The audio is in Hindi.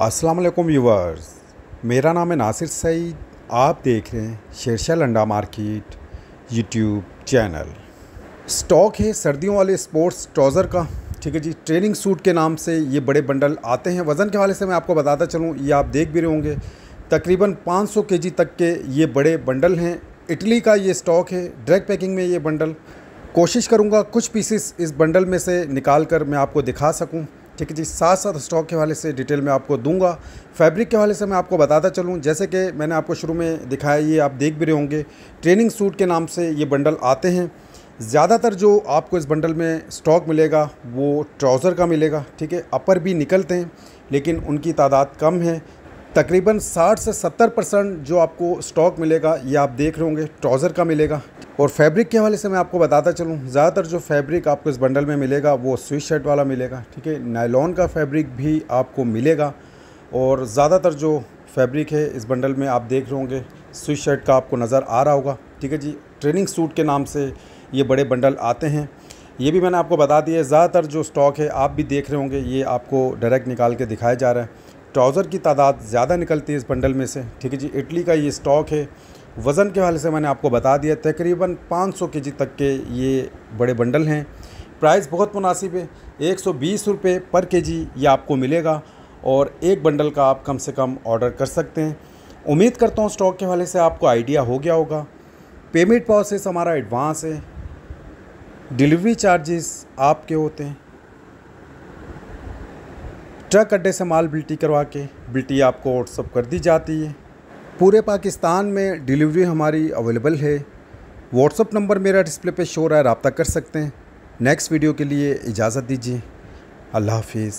अस्सलाम वालेकुम व्यूवर्स मेरा नाम है नासिर सईद। आप देख रहे हैं Shershah Landa market YouTube channel. Stock है सर्दियों वाले स्पोर्ट्स ट्राउज़र का। ठीक है जी, ट्रेनिंग सूट के नाम से ये बड़े बंडल आते हैं। वज़न के हवाले से मैं आपको बताता चलूँ, ये आप देख भी रहे होंगे। तकरीबन 500 केजी तक के ये बड़े बंडल हैं। इटली का ये स्टॉक है डायरेक्ट पैकिंग में ये बंडल। कोशिश करूँगा कुछ पीसेस इस बंडल में से निकाल कर मैं आपको दिखा सकूँ। ठीक है जी साथ साथ स्टॉक के हवाले से डिटेल में आपको दूँगा। फैब्रिक के हवाले से मैं आपको बताता चलूँ। जैसे कि मैंने आपको शुरू में दिखाया, ये आप देख भी रहे होंगे ट्रेनिंग सूट के नाम से ये बंडल आते हैं। ज़्यादातर जो आपको इस बंडल में स्टॉक मिलेगा, वो ट्राउज़र का मिलेगा, ठीक है? अपर भी निकलते हैं, लेकिन उनकी तादाद कम है। तकरीबन 60 से 70 परसेंट जो आपको स्टॉक मिलेगा, ये आप देख रहे होंगे ट्राउज़र का मिलेगा। और फैब्रिक के हवाले से मैं आपको बताता चलूँ, ज़्यादातर जो फैब्रिक आपको इस बंडल में मिलेगा, वो स्विच शर्ट वाला मिलेगा, ठीक है? नायलॉन का फैब्रिक भी आपको मिलेगा और ज़्यादातर जो फैब्रिक है इस बंडल में आप देख रहे होंगे स्विच शर्ट का आपको नज़र आ रहा होगा, ठीक है जी? ट्रेनिंग सूट के नाम से ये बड़े बंडल आते हैं। ये भी मैंने आपको बता दिया है, ज़्यादातर जो स्टॉक है आप भी देख रहे होंगे, ये आपको डायरेक्ट निकाल के दिखाया जा रहा है। ट्राउज़र की तादाद ज़्यादा निकलती है इस बंडल में से, ठीक है जी? इटली का ये स्टॉक है वज़न के हवाले से मैंने आपको बता दिया, तकरीबन 500 केजी तक के ये बड़े बंडल हैं। प्राइस बहुत मुनासिब है, एक सौ पर केजी ये आपको मिलेगा और एक बंडल का आप कम से कम ऑर्डर कर सकते हैं। उम्मीद करता हूँ स्टॉक के हवाले से आपको आइडिया हो गया होगा। पेमेंट प्रोसेस हमारा एडवांस है, डिलीवरी चार्जेस आपके होते हैं। ट्रक अड्डे से माल बिल्टी करवा के बिल्टी आपको व्हाट्सअप कर दी जाती है। पूरे पाकिस्तान में डिलीवरी हमारी अवेलेबल है। व्हाट्सअप नंबर मेरा डिस्प्ले पे शो रहा है, रबता कर सकते हैं। नेक्स्ट वीडियो के लिए इजाज़त दीजिए। अल्लाह हाफिज़।